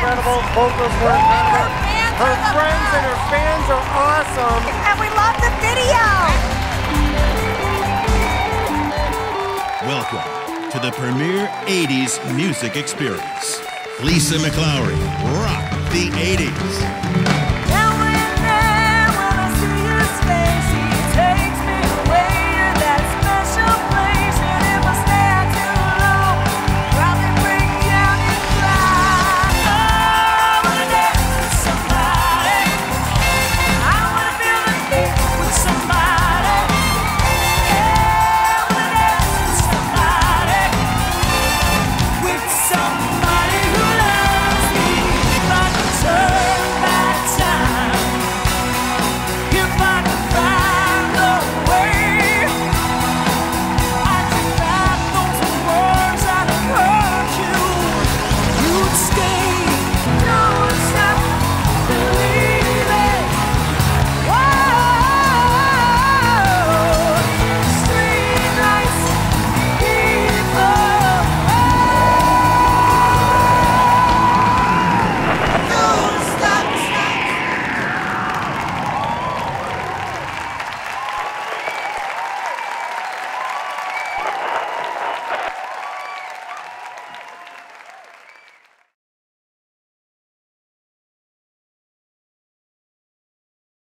incredible. Vocals were And incredible. her Her friends and her fans are awesome. And we love the video. Welcome to the premier 80s music experience. Lisa McClowry, rock the 80s.